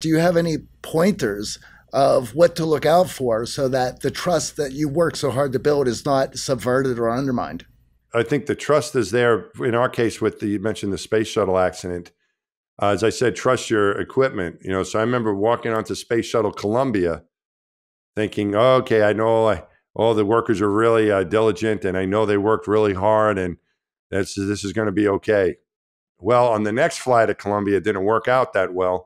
Do you have any pointers of what to look out for so that the trust that you work so hard to build is not subverted or undermined? I think the trust is there. In our case, with the you mentioned the space shuttle accident, uh, as I said, trust your equipment. You know, so I remember walking onto Space Shuttle Columbia, thinking, oh, "Okay, I know I, all the workers are really uh, diligent, and I know they worked really hard, and that's this is going to be okay." Well, on the next flight of Columbia, it didn't work out that well.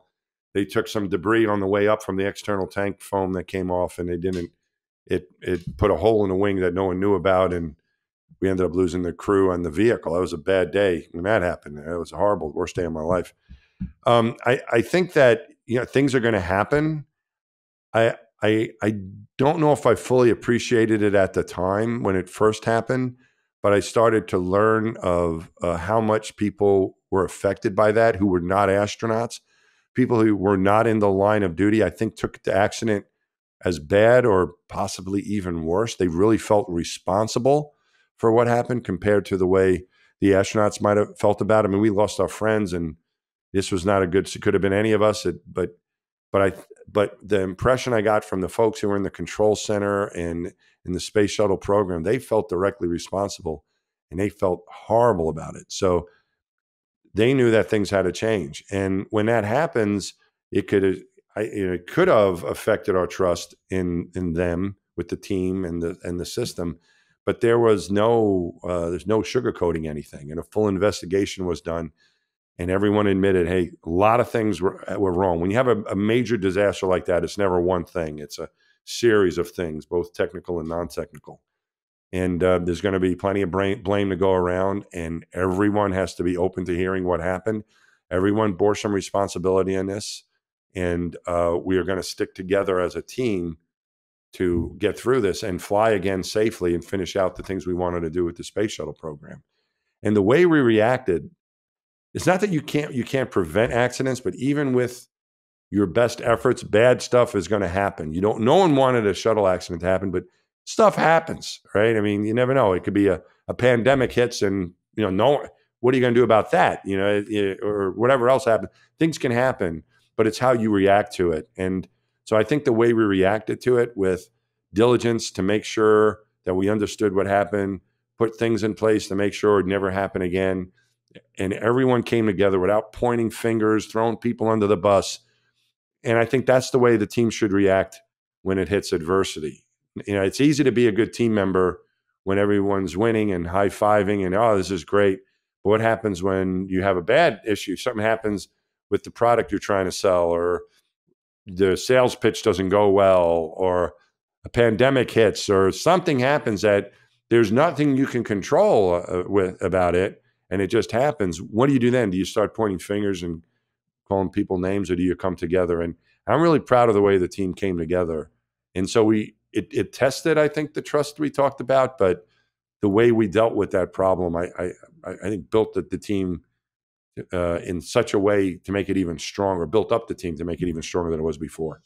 They took some debris on the way up from the external tank foam that came off, and they didn't. It it put a hole in the wing that no one knew about, and we ended up losing the crew and the vehicle. That was a bad day when that happened. It was a horrible, worst day of my life. Um, I I think that you know things are going to happen. I I I don't know if I fully appreciated it at the time when it first happened, but I started to learn of uh, how much people were affected by that who were not astronauts. People who were not in the line of duty, I think, took the accident as bad or possibly even worse. They really felt responsible for what happened compared to the way the astronauts might have felt about it. I mean, we lost our friends, and this was not a good. It could have been any of us, it, but but I but the impression I got from the folks who were in the control center and in the space shuttle program, they felt directly responsible, and they felt horrible about it. So they knew that things had to change. And when that happens, it could I, it could have affected our trust in in them with the team and the and the system. But there was no uh, there's no sugarcoating anything, and a full investigation was done, and everyone admitted, hey, a lot of things were uh, were wrong. When you have a, a major disaster like that, it's never one thing; it's a series of things, both technical and non technical and uh, there's going to be plenty of blame, to go around and everyone has to be open to hearing what happened. Everyone bore some responsibility in this and uh, we are going to stick together as a team to get through this and fly again safely and finish out the things we wanted to do with the space shuttle program. And the way we reacted it's not that you can't you can't prevent accidents but even with your best efforts bad stuff is going to happen. You don't no one wanted a shuttle accident to happen but stuff happens, right? I mean, you never know. It could be a, a pandemic hits and, you know, no, what are you going to do about that? You know, it, or whatever else happens. Things can happen, but it's how you react to it. And so I think the way we reacted to it with diligence to make sure that we understood what happened, put things in place to make sure it never happened again. And everyone came together without pointing fingers, throwing people under the bus. And I think that's the way the team should react when it hits adversity you know, it's easy to be a good team member when everyone's winning and high fiving and oh, this is great. But what happens when you have a bad issue? Something happens with the product you're trying to sell, or the sales pitch doesn't go well, or a pandemic hits, or something happens that there's nothing you can control uh, with about it, and it just happens. What do you do then? Do you start pointing fingers and calling people names, or do you come together? And I'm really proud of the way the team came together. And so we it, it tested, I think, the trust we talked about, but the way we dealt with that problem, I, I, I think built the, the team uh, in such a way to make it even stronger, built up the team to make it even stronger than it was before.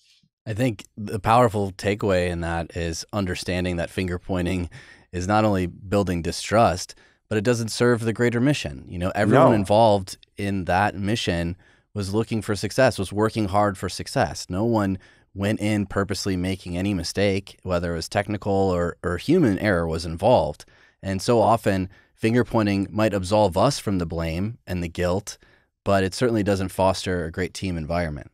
I think the powerful takeaway in that is understanding that finger pointing is not only building distrust, but it doesn't serve the greater mission. You know, everyone no. involved in that mission was looking for success, was working hard for success. No one went in purposely making any mistake, whether it was technical or, or human error was involved. And so often, finger pointing might absolve us from the blame and the guilt, but it certainly doesn't foster a great team environment.